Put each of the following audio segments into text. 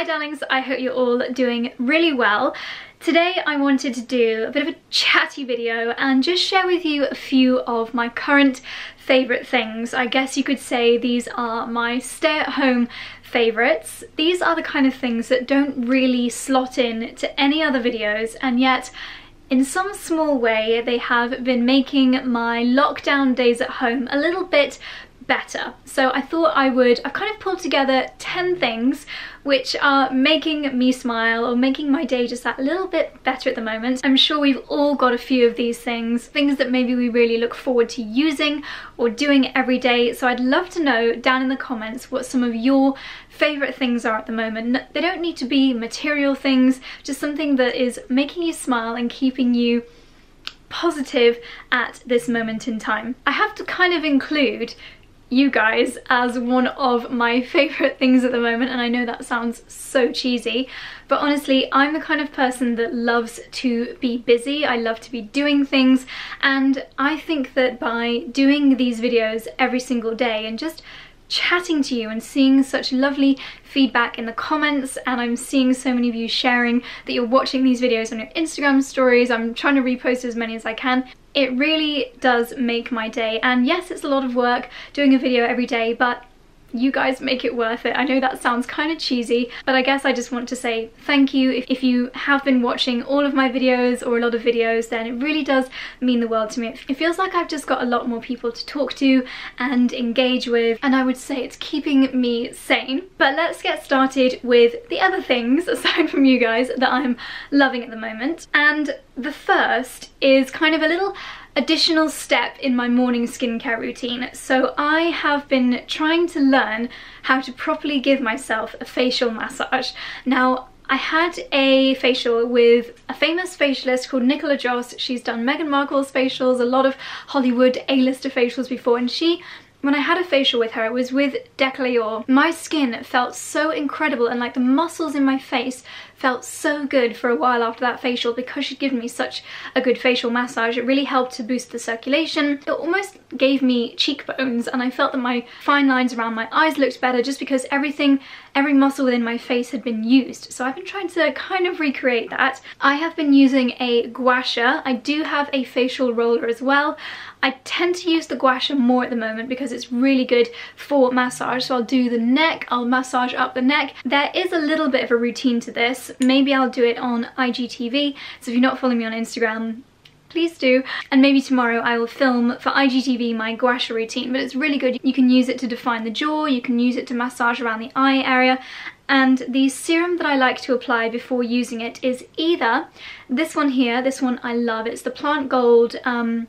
Hi darlings, I hope you're all doing really well. Today I wanted to do a bit of a chatty video and just share with you a few of my current favourite things. I guess you could say these are my stay-at-home favourites. These are the kind of things that don't really slot in to any other videos and yet in some small way they have been making my lockdown days at home a little bit better. So I thought I would, I've kind of pulled together 10 things which are making me smile or making my day just that little bit better at the moment. I'm sure we've all got a few of these things, things that maybe we really look forward to using or doing every day. So I'd love to know down in the comments what some of your favourite things are at the moment. They don't need to be material things, just something that is making you smile and keeping you positive at this moment in time. I have to kind of include you guys as one of my favourite things at the moment and I know that sounds so cheesy but honestly I'm the kind of person that loves to be busy, I love to be doing things and I think that by doing these videos every single day and just chatting to you and seeing such lovely feedback in the comments and I'm seeing so many of you sharing that you're watching these videos on your Instagram stories. I'm trying to repost as many as I can. It really does make my day and yes it's a lot of work doing a video every day but you guys make it worth it. I know that sounds kind of cheesy, but I guess I just want to say thank you. If, if you have been watching all of my videos or a lot of videos, then it really does mean the world to me. It feels like I've just got a lot more people to talk to and engage with, and I would say it's keeping me sane. But let's get started with the other things, aside from you guys, that I'm loving at the moment. And the first is kind of a little additional step in my morning skincare routine. So I have been trying to learn how to properly give myself a facial massage. Now, I had a facial with a famous facialist called Nicola Joss. She's done Meghan Markle's facials, a lot of Hollywood A-lister facials before, and she when I had a facial with her, it was with Decléor. My skin felt so incredible and like the muscles in my face felt so good for a while after that facial because she'd given me such a good facial massage. It really helped to boost the circulation. It almost gave me cheekbones and I felt that my fine lines around my eyes looked better just because everything, every muscle within my face had been used. So I've been trying to kind of recreate that. I have been using a gua sha. I do have a facial roller as well. I tend to use the gua sha more at the moment because it's really good for massage. So I'll do the neck, I'll massage up the neck. There is a little bit of a routine to this. Maybe I'll do it on IGTV. So if you're not following me on Instagram, please do. And maybe tomorrow I will film for IGTV my gua sha routine, but it's really good. You can use it to define the jaw, you can use it to massage around the eye area, and the serum that I like to apply before using it is either this one here, this one I love, it's the Plant Gold 100% um,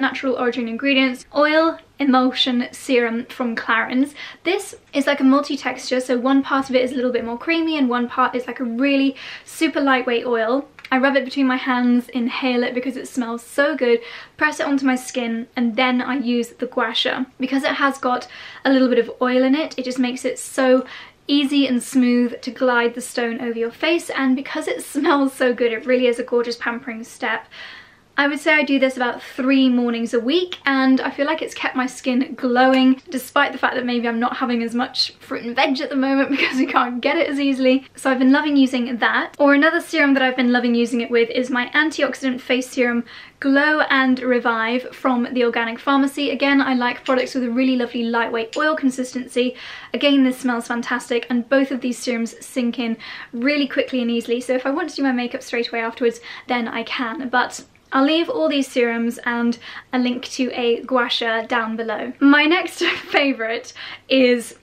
natural origin ingredients, oil emulsion serum from Clarins. This is like a multi-texture, so one part of it is a little bit more creamy and one part is like a really super lightweight oil. I rub it between my hands, inhale it because it smells so good, press it onto my skin, and then I use the gua sha. Because it has got a little bit of oil in it, it just makes it so easy and smooth to glide the stone over your face and because it smells so good it really is a gorgeous pampering step. I would say I do this about three mornings a week and I feel like it's kept my skin glowing despite the fact that maybe I'm not having as much fruit and veg at the moment because we can't get it as easily. So I've been loving using that. Or another serum that I've been loving using it with is my antioxidant face serum Glow and Revive from The Organic Pharmacy. Again, I like products with a really lovely lightweight oil consistency. Again, this smells fantastic and both of these serums sink in really quickly and easily. So if I want to do my makeup straight away afterwards, then I can. But I'll leave all these serums and a link to a gua sha down below. My next favourite is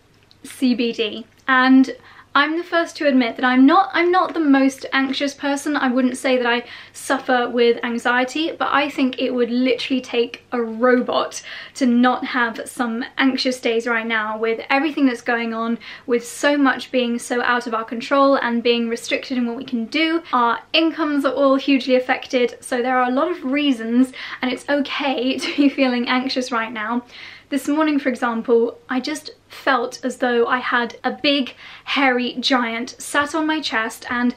CBD and I'm the first to admit that I'm not I'm not the most anxious person. I wouldn't say that I suffer with anxiety, but I think it would literally take a robot to not have some anxious days right now with everything that's going on, with so much being so out of our control and being restricted in what we can do. Our incomes are all hugely affected, so there are a lot of reasons and it's okay to be feeling anxious right now. This morning, for example, I just felt as though I had a big, hairy giant sat on my chest and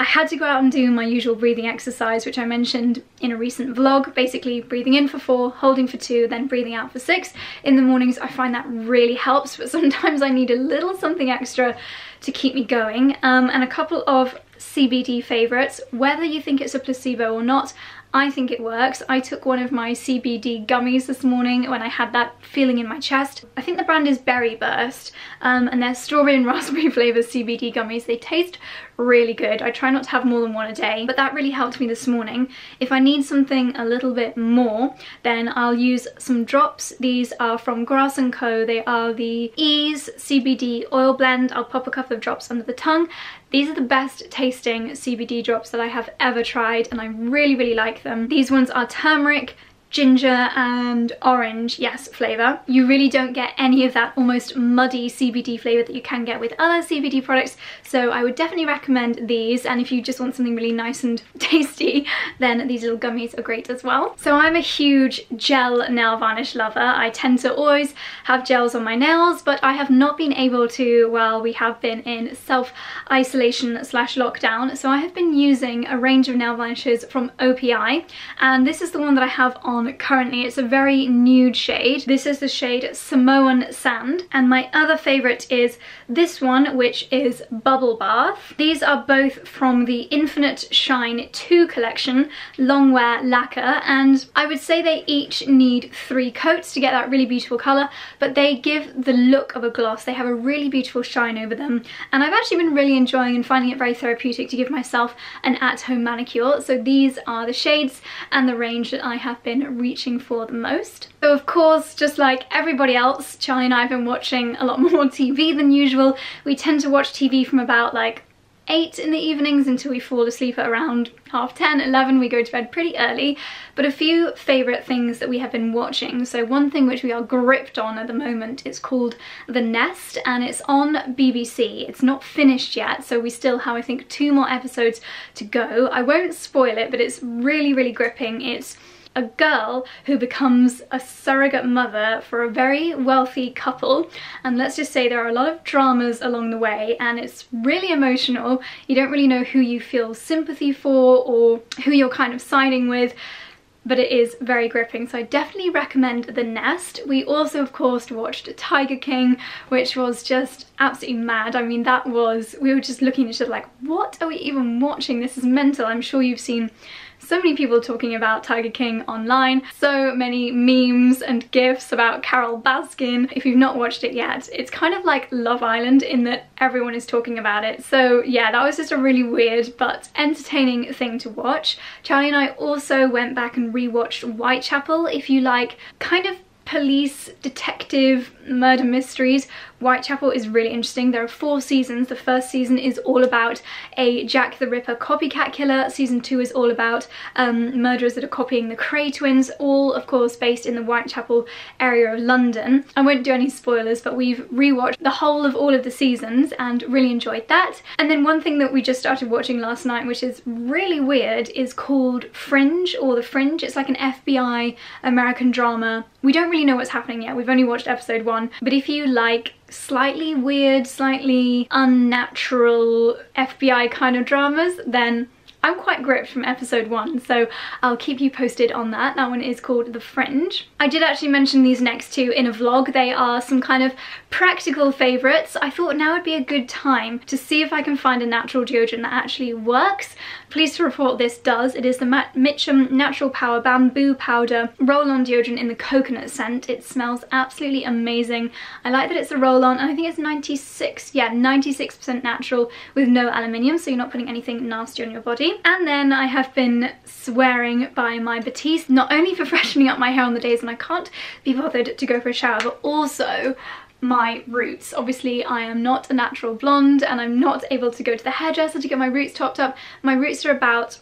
I had to go out and do my usual breathing exercise, which I mentioned in a recent vlog, basically breathing in for four, holding for two, then breathing out for six. In the mornings, I find that really helps, but sometimes I need a little something extra to keep me going. Um, and a couple of CBD favourites, whether you think it's a placebo or not, I think it works. I took one of my CBD gummies this morning when I had that feeling in my chest. I think the brand is Berry Burst um, and they're strawberry and raspberry flavour CBD gummies. They taste really good. I try not to have more than one a day, but that really helped me this morning. If I need something a little bit more, then I'll use some drops. These are from Grass & Co. They are the Ease CBD oil blend. I'll pop a couple of drops under the tongue. These are the best tasting CBD drops that I have ever tried and I really, really like them. These ones are turmeric, ginger and orange, yes, flavour. You really don't get any of that almost muddy CBD flavour that you can get with other CBD products, so I would definitely recommend these, and if you just want something really nice and tasty, then these little gummies are great as well. So I'm a huge gel nail varnish lover. I tend to always have gels on my nails, but I have not been able to while we have been in self-isolation slash lockdown, so I have been using a range of nail varnishes from OPI, and this is the one that I have on on currently. It's a very nude shade. This is the shade Samoan Sand. And my other favourite is this one, which is Bubble Bath. These are both from the Infinite Shine 2 collection, Longwear Lacquer. And I would say they each need three coats to get that really beautiful colour, but they give the look of a gloss. They have a really beautiful shine over them. And I've actually been really enjoying and finding it very therapeutic to give myself an at-home manicure. So these are the shades and the range that I have been reaching for the most. So of course, just like everybody else, Charlie and I have been watching a lot more TV than usual. We tend to watch TV from about like 8 in the evenings until we fall asleep at around half 10, 11. We go to bed pretty early. But a few favourite things that we have been watching. So one thing which we are gripped on at the moment is called The Nest and it's on BBC. It's not finished yet, so we still have, I think, two more episodes to go. I won't spoil it, but it's really, really gripping. It's a girl who becomes a surrogate mother for a very wealthy couple and let's just say there are a lot of dramas along the way and it's really emotional you don't really know who you feel sympathy for or who you're kind of siding with but it is very gripping so I definitely recommend The Nest. We also of course watched Tiger King which was just absolutely mad. I mean that was, we were just looking at each other like what are we even watching? This is mental. I'm sure you've seen so many people talking about Tiger King online, so many memes and gifs about Carole Baskin. If you've not watched it yet, it's kind of like Love Island in that everyone is talking about it. So yeah, that was just a really weird but entertaining thing to watch. Charlie and I also went back and rewatched Whitechapel. If you like kind of police detective murder mysteries Whitechapel is really interesting. There are four seasons. The first season is all about a Jack the Ripper copycat killer. Season two is all about um, murderers that are copying the Kray twins, all of course based in the Whitechapel area of London. I won't do any spoilers, but we've rewatched the whole of all of the seasons and really enjoyed that. And then one thing that we just started watching last night, which is really weird, is called Fringe or The Fringe. It's like an FBI American drama. We don't really know what's happening yet. We've only watched episode one, but if you like slightly weird, slightly unnatural FBI kind of dramas, then I'm quite gripped from episode one, so I'll keep you posted on that. That one is called The Fringe. I did actually mention these next two in a vlog. They are some kind of practical favourites. I thought now would be a good time to see if I can find a natural deodorant that actually works. Pleased to report this does. It is the Mitchum Natural Power Bamboo Powder Roll-On Deodorant in the coconut scent. It smells absolutely amazing. I like that it's a roll-on and I think it's 96, yeah, 96% natural with no aluminium, so you're not putting anything nasty on your body. And then I have been swearing by my Batiste, not only for freshening up my hair on the days when I can't be bothered to go for a shower, but also my roots. Obviously I am not a natural blonde and I'm not able to go to the hairdresser to get my roots topped up. My roots are about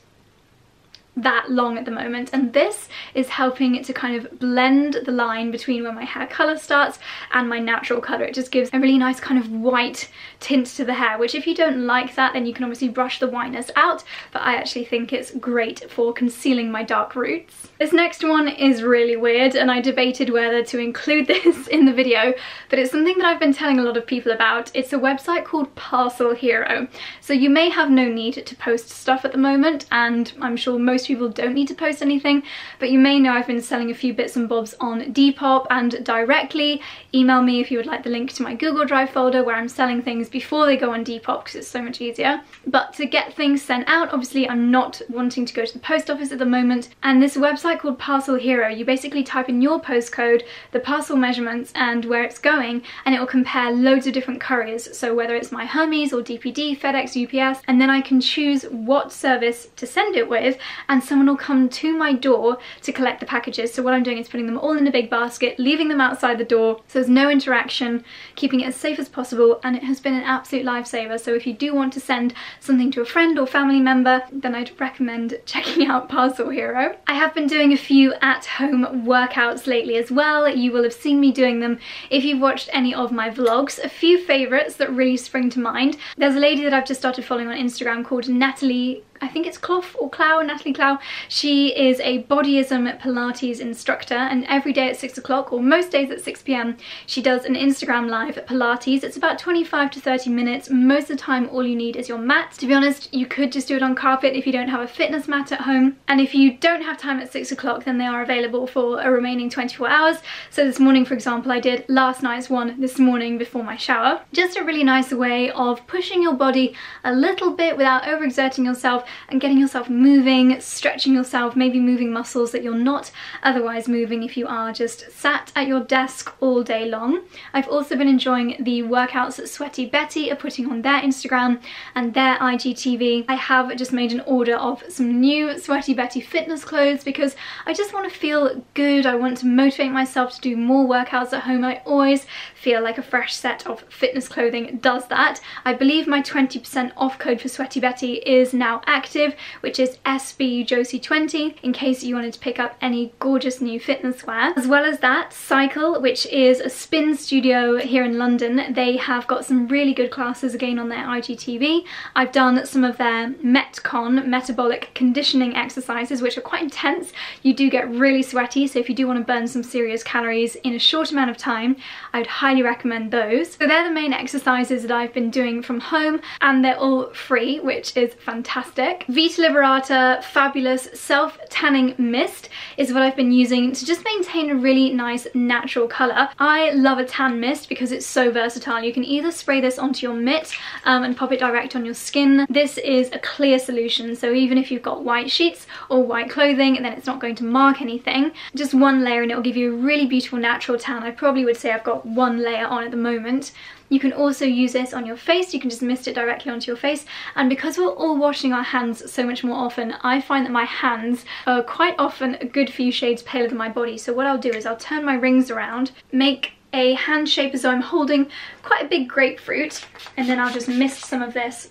that long at the moment and this is helping it to kind of blend the line between where my hair colour starts and my natural colour. It just gives a really nice kind of white tint to the hair which if you don't like that then you can obviously brush the whiteness out but I actually think it's great for concealing my dark roots. This next one is really weird and I debated whether to include this in the video but it's something that I've been telling a lot of people about. It's a website called Parcel Hero. So you may have no need to post stuff at the moment and I'm sure most people don't need to post anything but you may know I've been selling a few bits and bobs on Depop and directly. Email me if you would like the link to my Google Drive folder where I'm selling things before they go on Depop because it's so much easier. But to get things sent out obviously I'm not wanting to go to the post office at the moment and this website called Parcel Hero you basically type in your postcode, the parcel measurements and where it's going and it will compare loads of different couriers so whether it's myHermes or DPD, FedEx, UPS and then I can choose what service to send it with and someone will come to my door to collect the packages. So what I'm doing is putting them all in a big basket, leaving them outside the door so there's no interaction, keeping it as safe as possible and it has been an absolute lifesaver. So if you do want to send something to a friend or family member then I'd recommend checking out Parcel Hero. I have been doing a few at-home workouts lately as well. You will have seen me doing them if you've watched any of my vlogs. A few favourites that really spring to mind. There's a lady that I've just started following on Instagram called Natalie I think it's Clough or Clow, Natalie Clow. She is a bodyism Pilates instructor and every day at 6 o'clock or most days at 6 p.m. she does an Instagram live Pilates. It's about 25 to 30 minutes. Most of the time all you need is your mat. To be honest, you could just do it on carpet if you don't have a fitness mat at home. And if you don't have time at 6 o'clock then they are available for a remaining 24 hours. So this morning for example I did last night's one this morning before my shower. Just a really nice way of pushing your body a little bit without overexerting yourself and getting yourself moving, stretching yourself, maybe moving muscles that you're not otherwise moving if you are just sat at your desk all day long. I've also been enjoying the workouts that Sweaty Betty are putting on their Instagram and their IGTV. I have just made an order of some new Sweaty Betty fitness clothes because I just want to feel good. I want to motivate myself to do more workouts at home. I always feel like a fresh set of fitness clothing does that. I believe my 20% off code for Sweaty Betty is now active, which is SBU Josie 20, in case you wanted to pick up any gorgeous new fitness wear. As well as that, Psycle, which is a spin studio here in London, they have got some really good classes again on their IGTV. I've done some of their Metcon, metabolic conditioning exercises, which are quite intense. You do get really sweaty, so if you do want to burn some serious calories in a short amount of time, I'd highly recommend those. So they're the main exercises that I've been doing from home, and they're all free, which is fantastic. Vita Liberata Fabulous Self Tanning Mist is what I've been using to just maintain a really nice natural colour. I love a tan mist because it's so versatile. You can either spray this onto your mitt um, and pop it direct on your skin. This is a clear solution, so even if you've got white sheets or white clothing, then it's not going to mark anything. Just one layer and it will give you a really beautiful natural tan. I probably would say I've got one layer on at the moment. You can also use this on your face, you can just mist it directly onto your face and because we're all washing our hands so much more often, I find that my hands are quite often a good few shades paler than my body. So what I'll do is I'll turn my rings around, make a hand shape as though I'm holding quite a big grapefruit and then I'll just mist some of this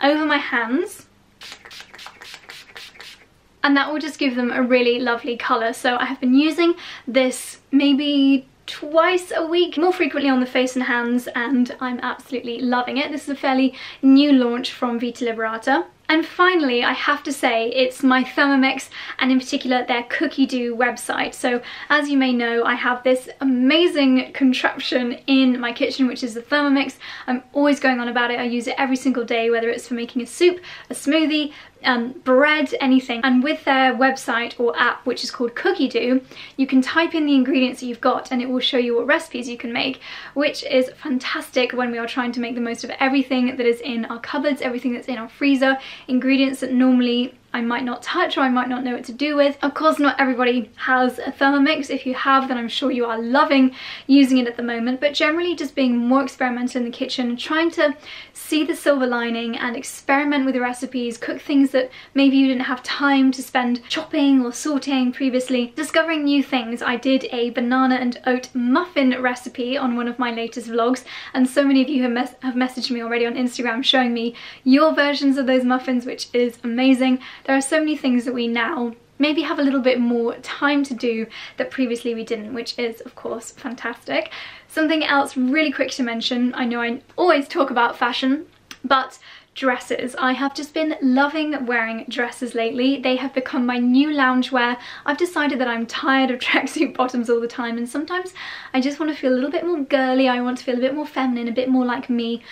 over my hands and that will just give them a really lovely colour. So I have been using this maybe twice a week, more frequently on the face and hands, and I'm absolutely loving it. This is a fairly new launch from Vita Liberata. And finally, I have to say, it's my Thermomix and in particular their Cookidoo website. So as you may know, I have this amazing contraption in my kitchen, which is the Thermomix. I'm always going on about it. I use it every single day, whether it's for making a soup, a smoothie, um, bread, anything. And with their website or app, which is called Cookidoo, you can type in the ingredients that you've got and it will show you what recipes you can make, which is fantastic when we are trying to make the most of everything that is in our cupboards, everything that's in our freezer, ingredients that normally I might not touch or I might not know what to do with. Of course, not everybody has a Thermomix. If you have, then I'm sure you are loving using it at the moment, but generally just being more experimental in the kitchen, trying to see the silver lining and experiment with the recipes, cook things that maybe you didn't have time to spend chopping or sauteing previously. Discovering new things. I did a banana and oat muffin recipe on one of my latest vlogs, and so many of you have, mes have messaged me already on Instagram showing me your versions of those muffins, which is amazing there are so many things that we now maybe have a little bit more time to do that previously we didn't, which is of course fantastic. Something else really quick to mention, I know I always talk about fashion, but dresses. I have just been loving wearing dresses lately. They have become my new loungewear. I've decided that I'm tired of tracksuit bottoms all the time and sometimes I just want to feel a little bit more girly. I want to feel a bit more feminine, a bit more like me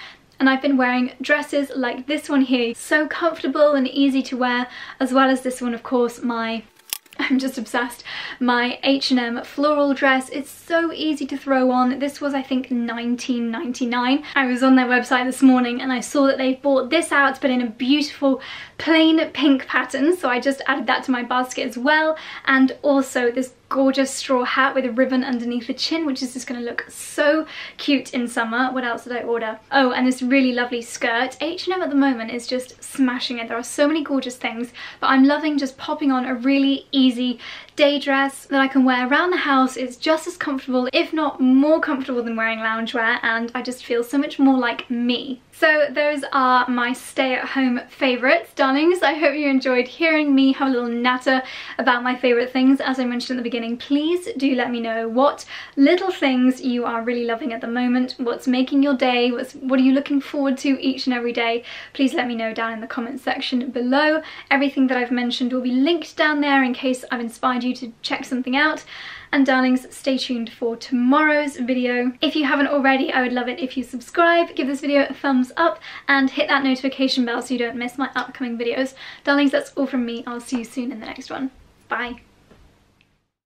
and I've been wearing dresses like this one here. So comfortable and easy to wear, as well as this one, of course, my I'm just obsessed. My H&M floral dress. It's so easy to throw on. This was, I think, 19.99. I was on their website this morning and I saw that they've bought this out, but in a beautiful plain pink pattern. So I just added that to my basket as well. And also this gorgeous straw hat with a ribbon underneath the chin, which is just gonna look so cute in summer. What else did I order? Oh, and this really lovely skirt. H&M at the moment is just smashing it. There are so many gorgeous things, but I'm loving just popping on a really easy day dress that I can wear around the house. It's just as comfortable, if not more comfortable than wearing loungewear, and I just feel so much more like me. So those are my stay-at-home favourites, darlings. I hope you enjoyed hearing me have a little natter about my favourite things. As I mentioned at the beginning, please do let me know what little things you are really loving at the moment, what's making your day, what's, what are you looking forward to each and every day. Please let me know down in the comments section below. Everything that I've mentioned will be linked down there in case I've inspired you to check something out and darlings stay tuned for tomorrow's video. If you haven't already I would love it if you subscribe, give this video a thumbs up and hit that notification bell so you don't miss my upcoming videos. Darlings that's all from me, I'll see you soon in the next one. Bye.